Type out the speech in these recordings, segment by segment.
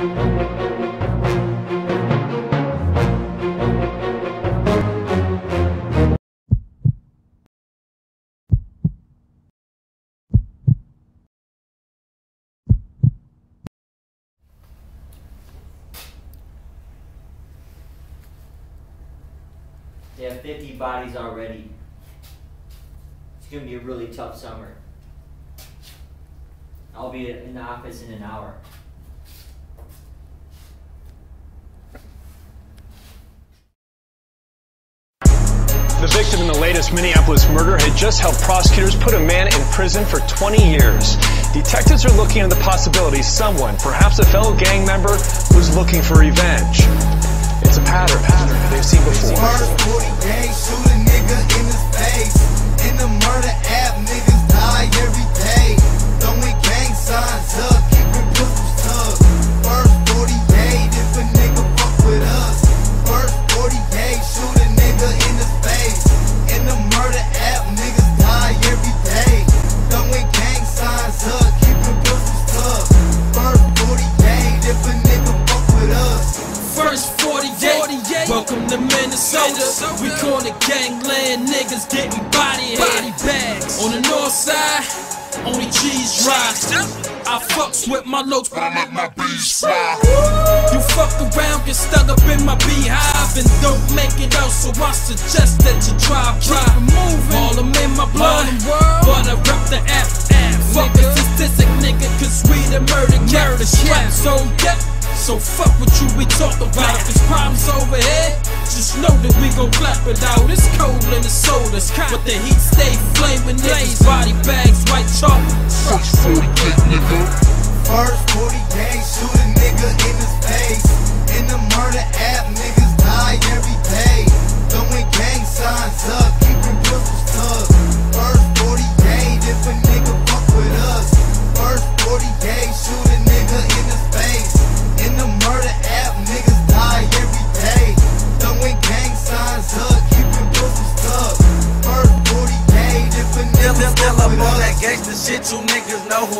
They have 50 bodies already. It's gonna be a really tough summer. I'll be in the office in an hour. Victim in the latest Minneapolis murder had just helped prosecutors put a man in prison for 20 years. Detectives are looking into the possibility someone, perhaps a fellow gang member, was looking for revenge. It's a pattern pattern they've seen before. First 40 days, shoot a nigga in his face. In the murder gangland niggas getting body body bags. On the north side, only G's ride. I fucks with my locs, but I make my bees fly. You fuck around, get stuck up in my beehive and don't make it out. So I suggest that you drive drive. All them in my blood, but I rep the F. Fuck a statistic, nigga, cause we the murder murder straps on deck. So fuck what you be talking about. If there's problems over here, just know that we gon' clap it out. It's cold in the soda, but the heat stay flaming. Niggas body bags, white chalk. First 40 days, shoot a nigga in his face. In the murder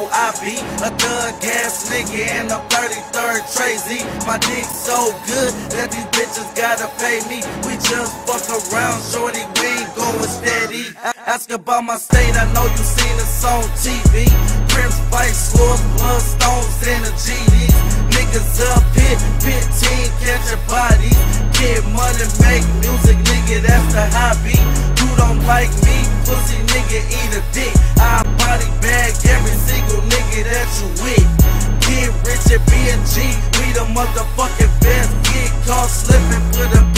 I be. A thug ass nigga and a 33rd Tracy. My dick so good that these bitches gotta pay me. We just fuck around, shorty, we ain't going steady. A- Ask about my state, I know you seen us on TV. Prince Vice, Lords, Bloodstones, and the GDs. Niggas up here, pit team, catch your body. Get money, make music, nigga, that's the hobby. You don't like me, pussy nigga, eat a dick. I body bag every single nigga that you with. Get rich at B&G, we the motherfucking best. Get caught slipping, put a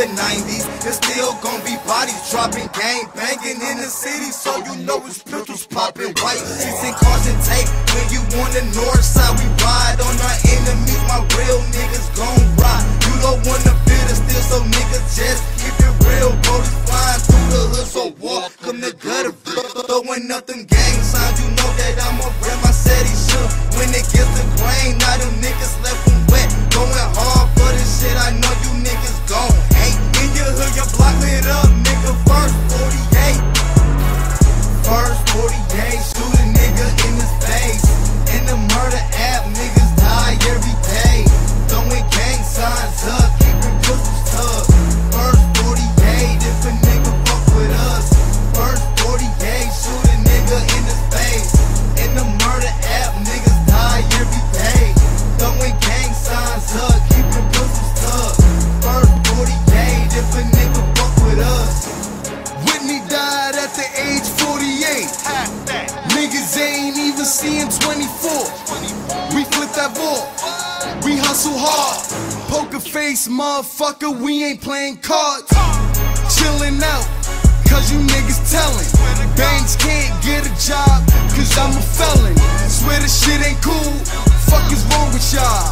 the 90s. It's still gonna be bodies dropping, gang banging in the city. So you know it's pistols popping. White sheets and caution tape. When you on the north side, we ride on our enemies. My real niggas gon' face, motherfucker, we ain't playing cards. Chillin' out, cause you niggas tellin'. Bang niggas can't get a job, cause I'm a felon. Swear this shit ain't cool. Fuck is wrong with y'all?